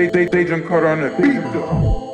They, they, they done caught on that beat.